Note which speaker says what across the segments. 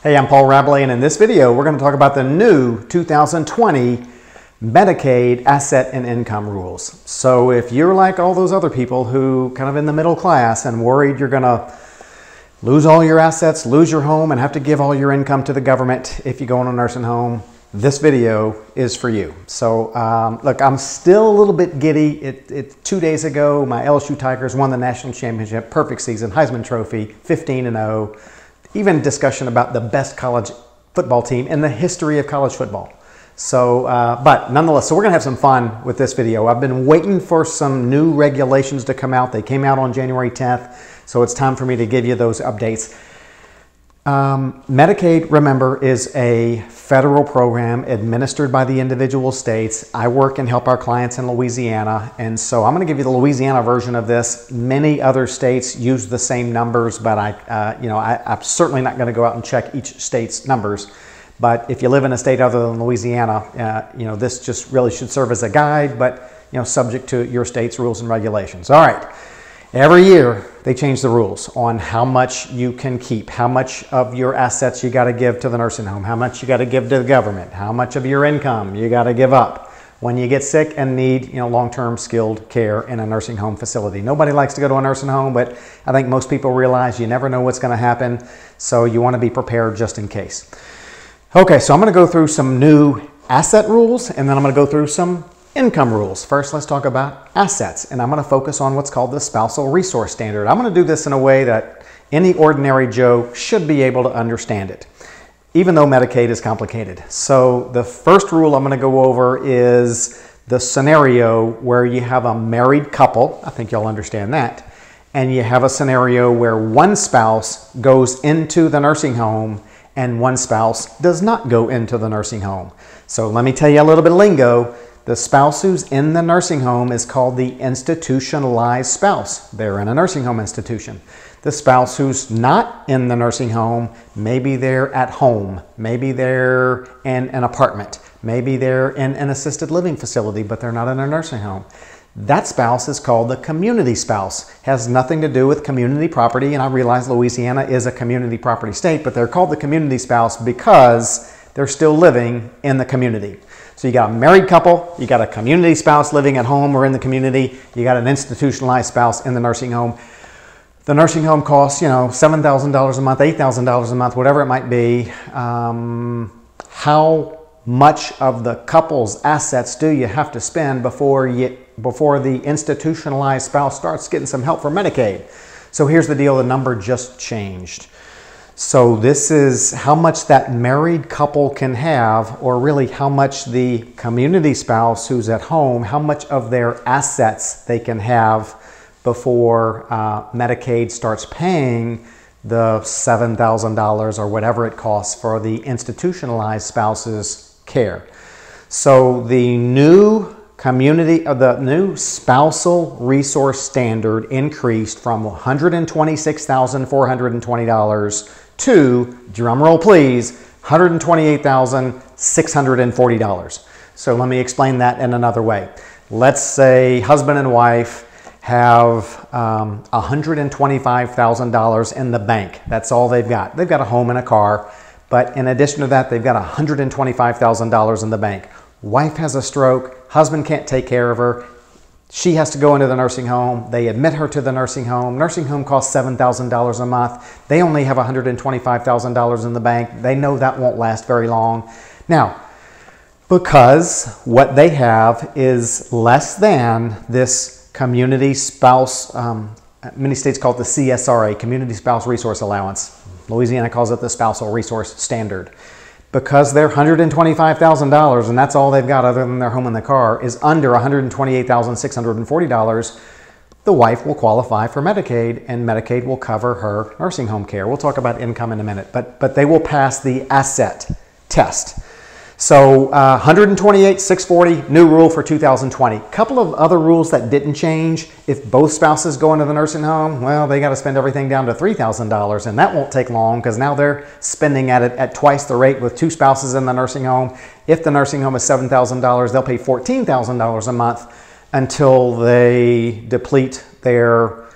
Speaker 1: Hey, I'm Paul Rabalais, and in this video, we're going to talk about the new 2020 Medicaid asset and income rules. So if you're like all those other people who kind of in the middle class and worried you're going to lose all your assets, lose your home, and have to give all your income to the government if you go in a nursing home, this video is for you. So um, look, I'm still a little bit giddy. It, it, two days ago, my LSU Tigers won the national championship, perfect season, Heisman Trophy, 15 and 0 even discussion about the best college football team in the history of college football. So, uh, but nonetheless, so we're gonna have some fun with this video. I've been waiting for some new regulations to come out. They came out on January 10th, so it's time for me to give you those updates. Um, Medicaid, remember, is a federal program administered by the individual states. I work and help our clients in Louisiana, and so I'm going to give you the Louisiana version of this. Many other states use the same numbers, but I, uh, you know, I, I'm certainly not going to go out and check each state's numbers. But if you live in a state other than Louisiana, uh, you know, this just really should serve as a guide, but you know, subject to your state's rules and regulations. All right. Every year, they change the rules on how much you can keep, how much of your assets you got to give to the nursing home, how much you got to give to the government, how much of your income you got to give up when you get sick and need you know, long-term skilled care in a nursing home facility. Nobody likes to go to a nursing home, but I think most people realize you never know what's going to happen, so you want to be prepared just in case. Okay, so I'm going to go through some new asset rules, and then I'm going to go through some income rules. First, let's talk about assets, and I'm going to focus on what's called the spousal resource standard. I'm going to do this in a way that any ordinary Joe should be able to understand it, even though Medicaid is complicated. So the first rule I'm going to go over is the scenario where you have a married couple, I think y'all understand that, and you have a scenario where one spouse goes into the nursing home and one spouse does not go into the nursing home. So let me tell you a little bit of lingo. The spouse who's in the nursing home is called the institutionalized spouse. They're in a nursing home institution. The spouse who's not in the nursing home, maybe they're at home, maybe they're in an apartment, maybe they're in an assisted living facility, but they're not in a nursing home. That spouse is called the community spouse. Has nothing to do with community property, and I realize Louisiana is a community property state, but they're called the community spouse because they're still living in the community. So you got a married couple, you got a community spouse living at home or in the community, you got an institutionalized spouse in the nursing home. The nursing home costs, you know, $7,000 a month, $8,000 a month, whatever it might be. Um, how much of the couple's assets do you have to spend before, you, before the institutionalized spouse starts getting some help from Medicaid? So here's the deal, the number just changed. So this is how much that married couple can have, or really how much the community spouse who's at home, how much of their assets they can have before uh, Medicaid starts paying the $7,000 or whatever it costs for the institutionalized spouse's care. So the new community uh, the new spousal resource standard increased from $126,420 to, drumroll please, $128,640. So let me explain that in another way. Let's say husband and wife have um, $125,000 in the bank. That's all they've got. They've got a home and a car, but in addition to that, they've got $125,000 in the bank. Wife has a stroke, husband can't take care of her, she has to go into the nursing home. They admit her to the nursing home. Nursing home costs $7,000 a month. They only have $125,000 in the bank. They know that won't last very long. Now, because what they have is less than this community spouse, um, many states call it the CSRA, Community Spouse Resource Allowance. Louisiana calls it the Spousal Resource Standard because their $125,000 and that's all they've got other than their home and the car is under $128,640, the wife will qualify for Medicaid and Medicaid will cover her nursing home care. We'll talk about income in a minute, but, but they will pass the asset test. So uh, 128, 640, new rule for 2020. Couple of other rules that didn't change. If both spouses go into the nursing home, well, they got to spend everything down to $3,000 and that won't take long because now they're spending at it at twice the rate with two spouses in the nursing home. If the nursing home is $7,000, they'll pay $14,000 a month until they deplete their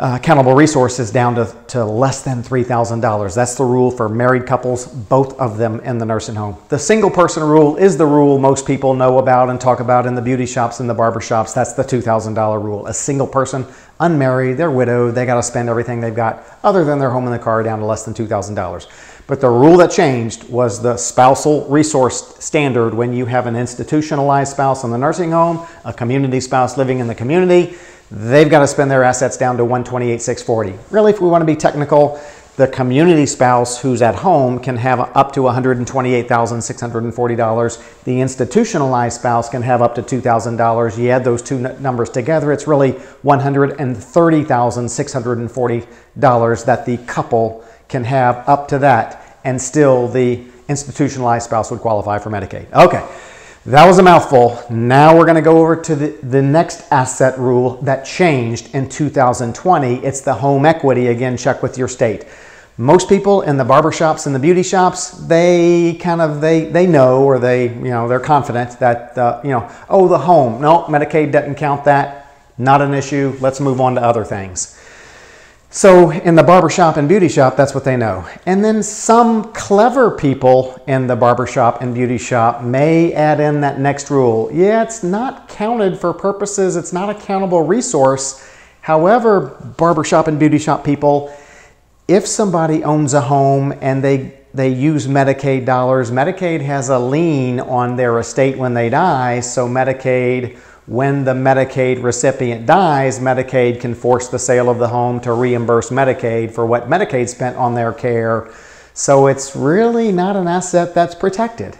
Speaker 1: uh, accountable resources down to, to less than $3,000. That's the rule for married couples, both of them in the nursing home. The single person rule is the rule most people know about and talk about in the beauty shops and the barber shops. That's the $2,000 rule. A single person, unmarried, they're widowed, they got to spend everything they've got other than their home and the car down to less than $2,000. But the rule that changed was the spousal resource standard when you have an institutionalized spouse in the nursing home, a community spouse living in the community they've got to spend their assets down to 128,640. Really, if we want to be technical, the community spouse who's at home can have up to $128,640. The institutionalized spouse can have up to $2,000. You add those two numbers together, it's really $130,640 that the couple can have up to that, and still the institutionalized spouse would qualify for Medicaid. Okay. That was a mouthful. Now we're going to go over to the, the next asset rule that changed in 2020. It's the home equity. Again, check with your state. Most people in the barber shops and the beauty shops, they kind of they they know or they you know they're confident that uh, you know oh the home no Medicaid doesn't count that not an issue. Let's move on to other things. So in the barbershop and beauty shop, that's what they know. And then some clever people in the barbershop and beauty shop may add in that next rule. Yeah, it's not counted for purposes, it's not a countable resource. However, barbershop and beauty shop people, if somebody owns a home and they they use Medicaid dollars, Medicaid has a lien on their estate when they die, so Medicaid when the Medicaid recipient dies, Medicaid can force the sale of the home to reimburse Medicaid for what Medicaid spent on their care. So it's really not an asset that's protected.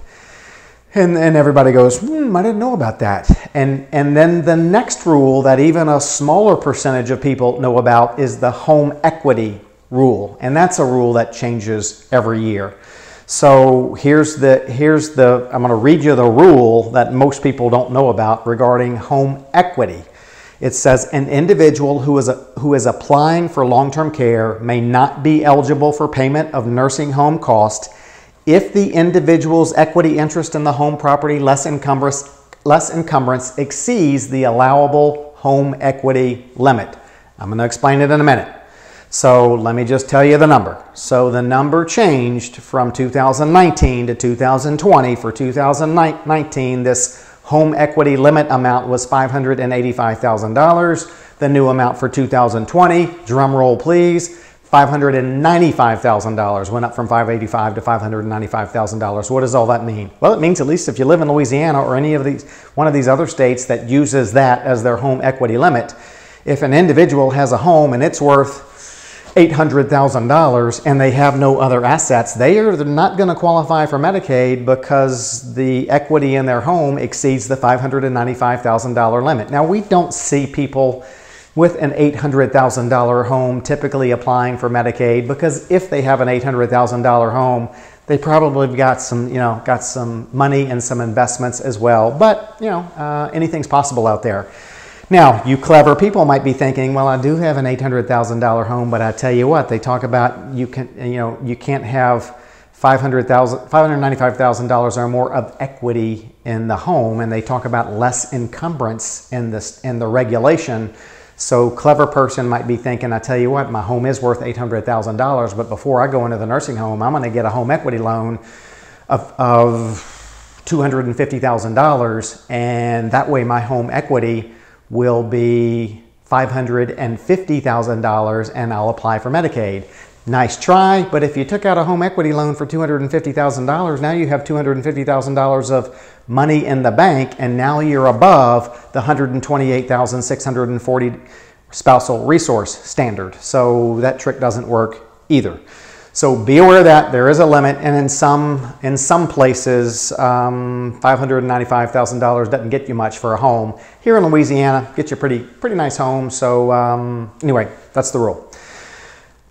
Speaker 1: And, and everybody goes, hmm, I didn't know about that. And, and then the next rule that even a smaller percentage of people know about is the home equity rule. And that's a rule that changes every year. So here's the, here's the, I'm going to read you the rule that most people don't know about regarding home equity. It says an individual who is, a, who is applying for long-term care may not be eligible for payment of nursing home cost if the individual's equity interest in the home property less encumbrance, less encumbrance exceeds the allowable home equity limit. I'm going to explain it in a minute. So let me just tell you the number. So the number changed from 2019 to 2020. For 2019, this home equity limit amount was $585,000. The new amount for 2020, drum roll please, $595,000 went up from 585 to $595,000. What does all that mean? Well, it means at least if you live in Louisiana or any of these one of these other states that uses that as their home equity limit, if an individual has a home and it's worth $800,000 and they have no other assets, they are not going to qualify for Medicaid because the equity in their home exceeds the $595,000 limit. Now, we don't see people with an $800,000 home typically applying for Medicaid because if they have an $800,000 home, they probably got some, you know, got some money and some investments as well. But, you know, uh, anything's possible out there. Now, you clever people might be thinking, well, I do have an $800,000 home, but I tell you what, they talk about you can, you know, you can't have $500,000, $595,000 or more of equity in the home, and they talk about less encumbrance in this in the regulation. So clever person might be thinking, I tell you what, my home is worth $800,000, but before I go into the nursing home, I'm going to get a home equity loan of, of $250,000, and that way my home equity will be $550,000 and I'll apply for Medicaid. Nice try, but if you took out a home equity loan for $250,000, now you have $250,000 of money in the bank and now you're above the 128,640 spousal resource standard. So that trick doesn't work either. So be aware of that. There is a limit, and in some in some places, um, five hundred ninety-five thousand dollars doesn't get you much for a home. Here in Louisiana, get you a pretty pretty nice home. So um, anyway, that's the rule.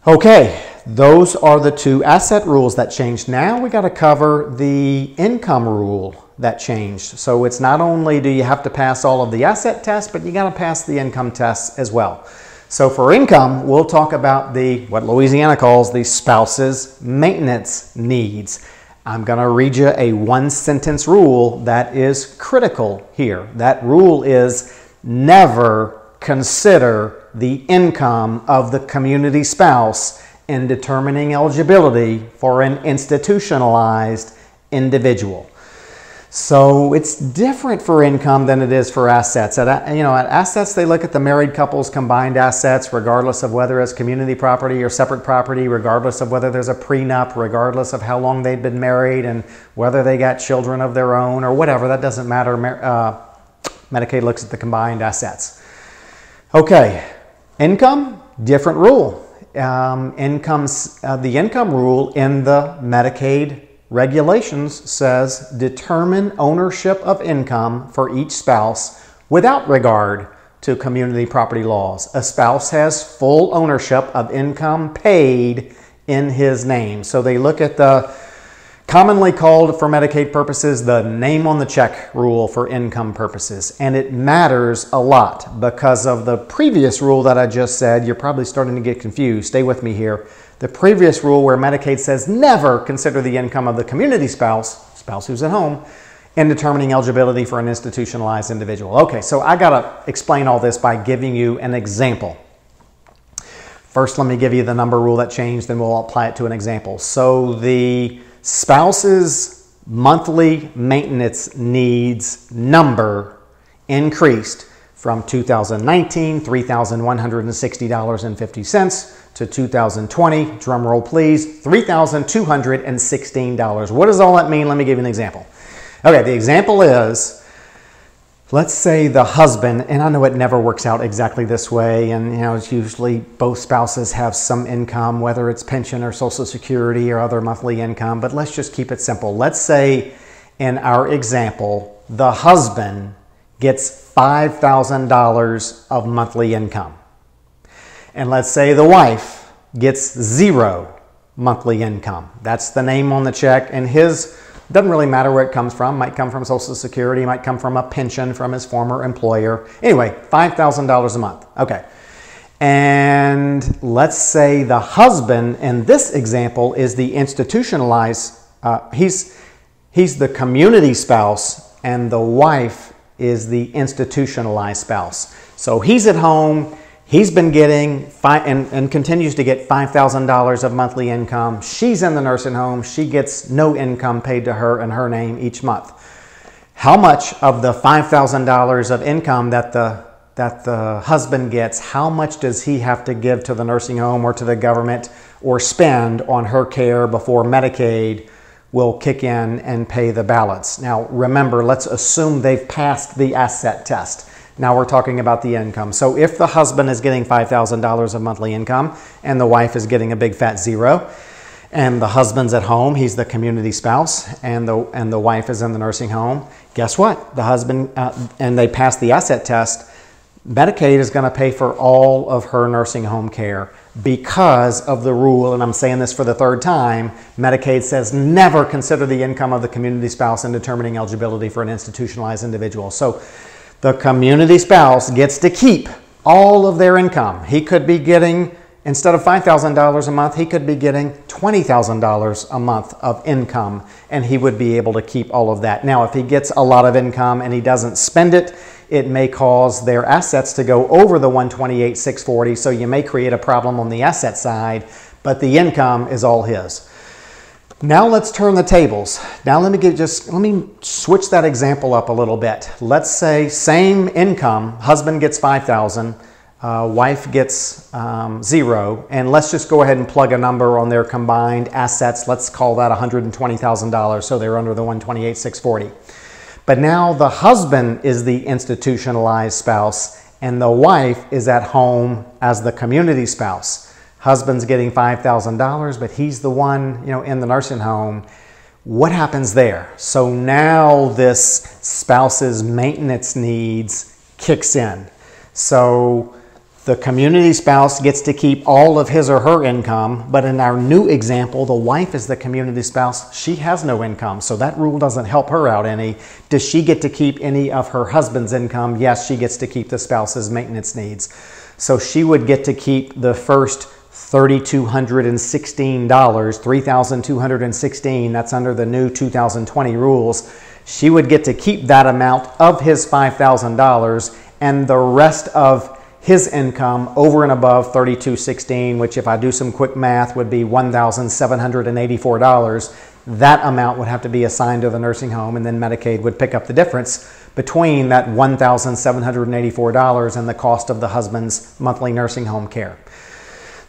Speaker 1: Okay, those are the two asset rules that changed. Now we got to cover the income rule that changed. So it's not only do you have to pass all of the asset tests, but you got to pass the income tests as well. So for income, we'll talk about the what Louisiana calls the spouse's maintenance needs. I'm going to read you a one sentence rule that is critical here. That rule is never consider the income of the community spouse in determining eligibility for an institutionalized individual. So it's different for income than it is for assets. At, you know, at assets, they look at the married couple's combined assets, regardless of whether it's community property or separate property, regardless of whether there's a prenup, regardless of how long they've been married and whether they got children of their own or whatever. That doesn't matter. Uh, Medicaid looks at the combined assets. Okay, income, different rule. Um, incomes, uh, the income rule in the Medicaid regulations says determine ownership of income for each spouse without regard to community property laws. A spouse has full ownership of income paid in his name. So they look at the commonly called for Medicaid purposes the name on the check rule for income purposes. And it matters a lot because of the previous rule that I just said. You're probably starting to get confused. Stay with me here. The previous rule where Medicaid says never consider the income of the community spouse, spouse who's at home, in determining eligibility for an institutionalized individual. Okay, so I got to explain all this by giving you an example. First, let me give you the number rule that changed, then we'll apply it to an example. So the spouse's monthly maintenance needs number increased from 2019 $3,160.50 to 2020 drum roll please. $3,216 what does all that mean? Let me give you an example. Okay the example is let's say the husband, and I know it never works out exactly this way, and you know, it's usually both spouses have some income, whether it's pension or social security or other monthly income, but let's just keep it simple. Let's say in our example, the husband gets $5,000 of monthly income. And let's say the wife gets zero monthly income. That's the name on the check, and his doesn't really matter where it comes from. Might come from Social Security, might come from a pension from his former employer. Anyway, $5,000 a month. Okay. And let's say the husband in this example is the institutionalized, uh, he's, he's the community spouse, and the wife is the institutionalized spouse. So he's at home, He's been getting and, and continues to get $5,000 of monthly income. She's in the nursing home. She gets no income paid to her in her name each month. How much of the $5,000 of income that the, that the husband gets, how much does he have to give to the nursing home or to the government or spend on her care before Medicaid will kick in and pay the balance? Now, remember, let's assume they've passed the asset test. Now we're talking about the income. So if the husband is getting $5,000 of monthly income and the wife is getting a big fat zero, and the husband's at home, he's the community spouse, and the, and the wife is in the nursing home, guess what? The husband, uh, and they pass the asset test, Medicaid is going to pay for all of her nursing home care because of the rule, and I'm saying this for the third time, Medicaid says never consider the income of the community spouse in determining eligibility for an institutionalized individual. So the community spouse gets to keep all of their income. He could be getting, instead of $5,000 a month, he could be getting $20,000 a month of income, and he would be able to keep all of that. Now, if he gets a lot of income and he doesn't spend it, it may cause their assets to go over the 128,640, so you may create a problem on the asset side, but the income is all his. Now let's turn the tables. Now let me get just, let me switch that example up a little bit. Let's say same income, husband gets 5,000, uh, wife gets um, zero, and let's just go ahead and plug a number on their combined assets. Let's call that $120,000, so they're under the 128,640. But now the husband is the institutionalized spouse, and the wife is at home as the community spouse husband's getting $5,000, but he's the one, you know, in the nursing home. What happens there? So now this spouse's maintenance needs kicks in. So the community spouse gets to keep all of his or her income, but in our new example, the wife is the community spouse. She has no income, so that rule doesn't help her out any. Does she get to keep any of her husband's income? Yes, she gets to keep the spouse's maintenance needs. So she would get to keep the first $3,216, 3,216, that's under the new 2020 rules. She would get to keep that amount of his $5,000 and the rest of his income over and above 3216, which if I do some quick math would be $1,784. That amount would have to be assigned to the nursing home and then Medicaid would pick up the difference between that $1,784 and the cost of the husband's monthly nursing home care.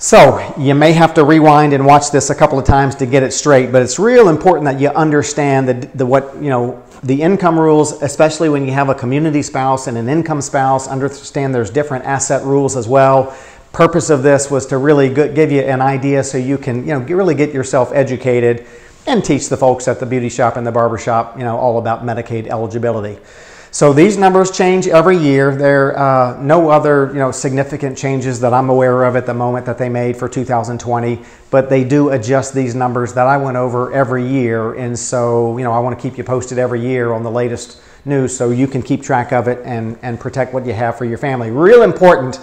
Speaker 1: So you may have to rewind and watch this a couple of times to get it straight, but it's real important that you understand the, the what you know the income rules, especially when you have a community spouse and an income spouse. Understand there's different asset rules as well. Purpose of this was to really give you an idea so you can you know really get yourself educated and teach the folks at the beauty shop and the barber shop you know all about Medicaid eligibility. So these numbers change every year. There are uh, no other you know, significant changes that I'm aware of at the moment that they made for 2020, but they do adjust these numbers that I went over every year. And so you know, I want to keep you posted every year on the latest news so you can keep track of it and, and protect what you have for your family. Real important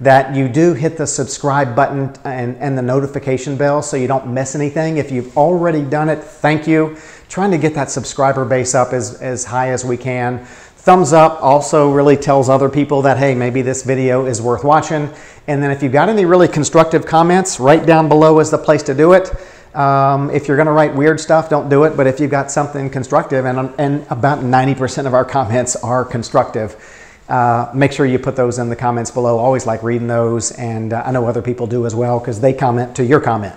Speaker 1: that you do hit the subscribe button and, and the notification bell so you don't miss anything. If you've already done it, thank you. Trying to get that subscriber base up as, as high as we can. Thumbs up also really tells other people that, hey, maybe this video is worth watching. And then if you've got any really constructive comments, right down below is the place to do it. Um, if you're going to write weird stuff, don't do it. But if you've got something constructive, and, and about 90% of our comments are constructive, uh, make sure you put those in the comments below. Always like reading those, and uh, I know other people do as well because they comment to your comment.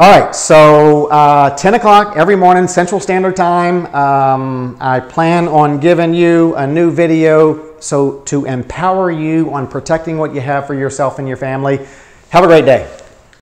Speaker 1: All right, so uh, 10 o'clock every morning, Central Standard Time. Um, I plan on giving you a new video so to empower you on protecting what you have for yourself and your family. Have a great day.